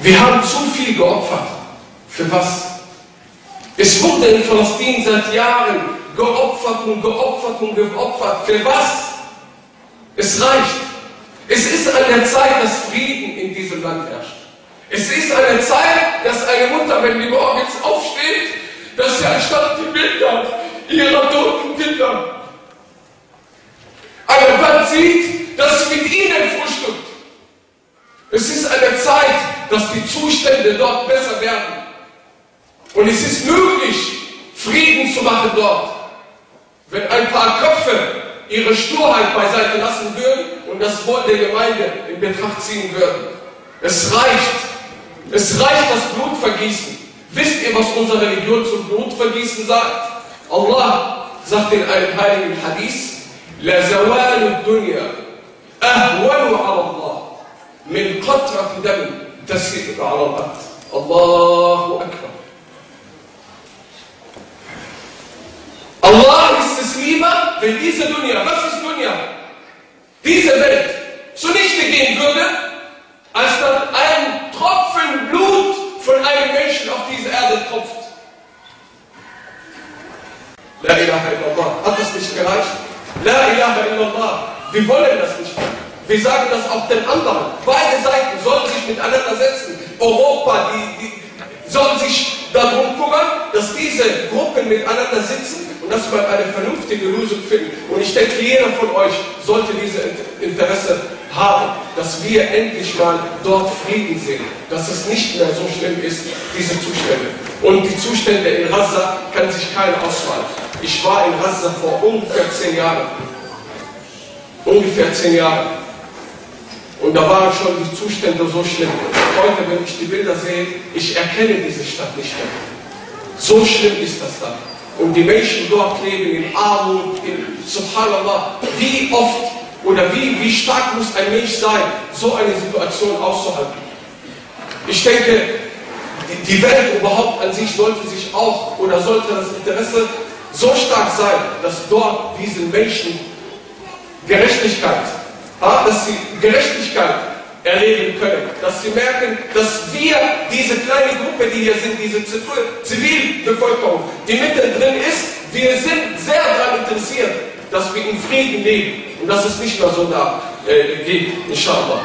Wir haben zu viel geopfert. Für was? Es wurde in Palästina seit Jahren geopfert und geopfert und geopfert. Für was? Es reicht. Es ist an der Zeit, dass Frieden in diesem Land herrscht. Es ist an der Zeit, dass eine Mutter, wenn die morgens aufsteht, dass sie anstatt die Bilder ihrer toten Kinder an der Wand sieht, dass sie mit ihnen frühstückt. Es ist an der Zeit, dass die Zustände dort besser werden. Und es ist möglich, Frieden zu machen dort, wenn ein paar Köpfe ihre Sturheit beiseite lassen würden und das Wort der Gemeinde in Betracht ziehen würden. Es reicht. Es reicht das Blutvergießen. Wisst ihr, was unsere Religion zum Blutvergießen sagt? Allah sagt in einem heiligen Hadith, La zawal الدنيا أهون على الله من قطرة دم تسيل على الأرض الله أكبر Allah ist es lieber, wenn diese Dunya, was ist Dunya? Diese Welt zunichte gehen würde, als dann ein Tropfen Blut von einem Menschen auf diese Erde tropft. La ilaha illallah. Hat das nicht gereicht? La ilaha illallah. Wir wollen das nicht. Wir sagen das auch den anderen. Beide Seiten sollen sich miteinander setzen. Europa, die, die sollen sich darum kümmern, dass diese Gruppen miteinander sitzen und dass wir eine vernünftige Lösung finden. Und ich denke, jeder von euch sollte dieses Interesse haben, dass wir endlich mal dort Frieden sehen, dass es nicht mehr so schlimm ist, diese Zustände. Und die Zustände in Gaza kann sich keiner ausmalen. Ich war in Gaza vor ungefähr zehn Jahren. Ungefähr zehn Jahre. Und da waren schon die Zustände so schlimm. Heute, wenn ich die Bilder sehe, ich erkenne diese Stadt nicht mehr. So schlimm ist das da. Und die Menschen dort leben in Armut, in Subhanallah. Wie oft oder wie, wie stark muss ein Mensch sein, so eine Situation auszuhalten? Ich denke, die, die Welt überhaupt an sich sollte sich auch oder sollte das Interesse so stark sein, dass dort diesen Menschen Gerechtigkeit, dass sie Gerechtigkeit erleben können, dass sie merken, dass wir, diese kleine Gruppe, die hier sind, diese Zivilbevölkerung, die mittendrin ist, wir sind sehr daran interessiert, dass wir in Frieden leben und dass es nicht mehr so da äh, geht, inshallah.